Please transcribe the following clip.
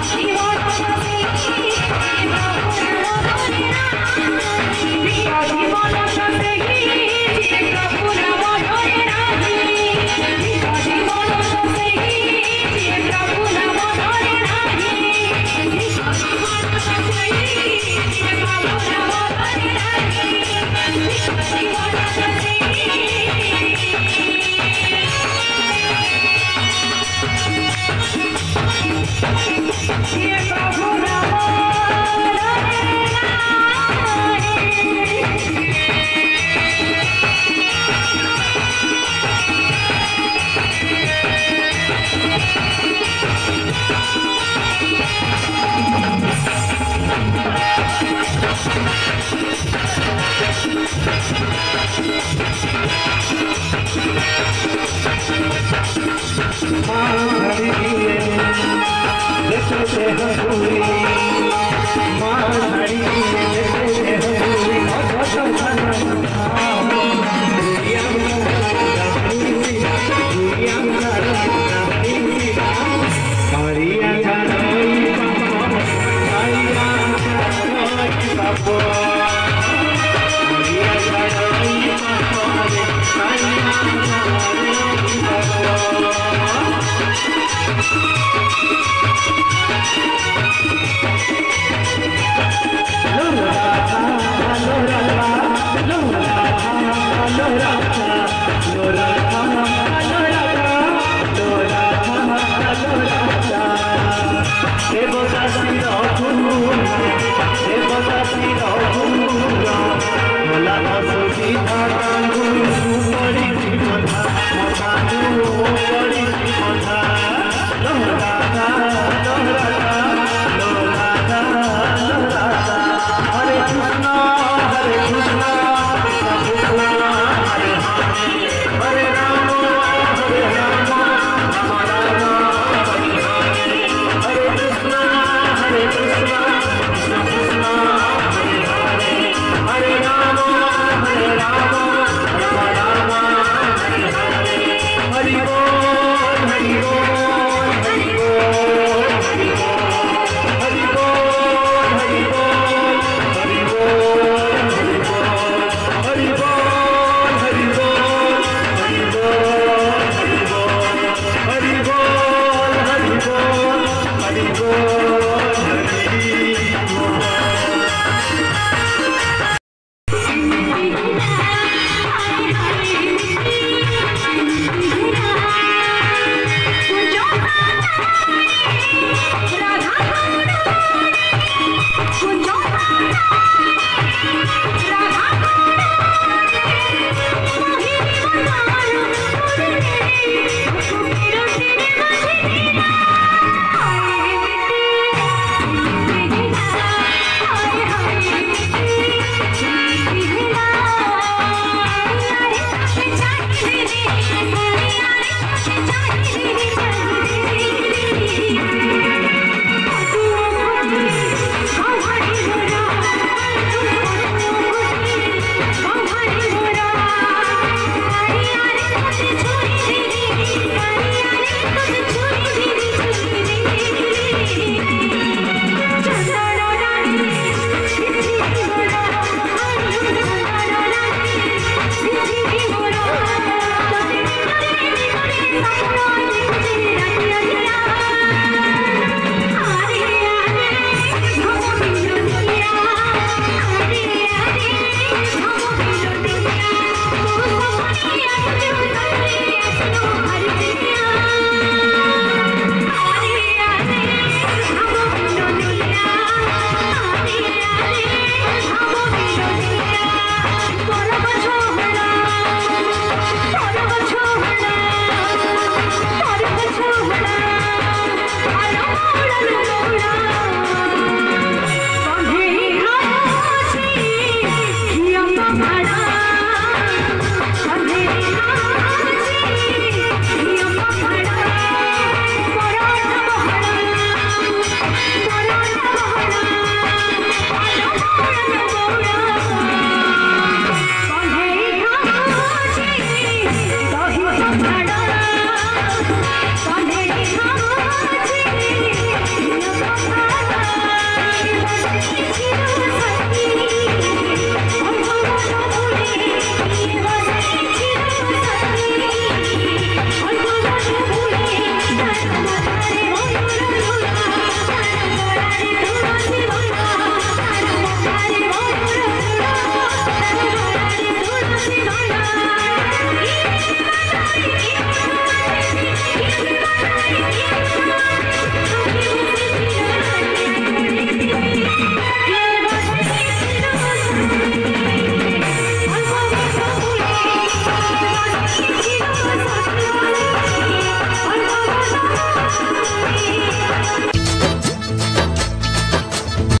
Cheers. हरी जैसे हसूरी लाला सुधी धाटा गुरु